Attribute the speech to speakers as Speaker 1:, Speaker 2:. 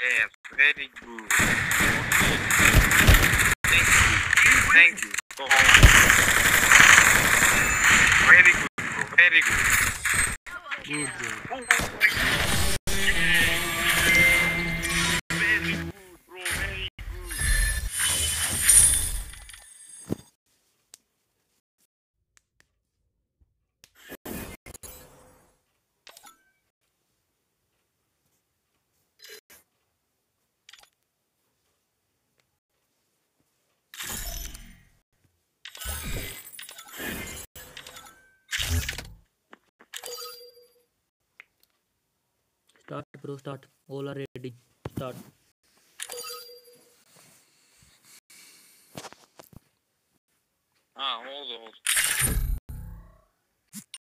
Speaker 1: Yes, very good. Thank you. Thank you. So, very good, bro. Very good.
Speaker 2: Good job. Start. All are ready. Start.
Speaker 1: Ah, hold on, hold on.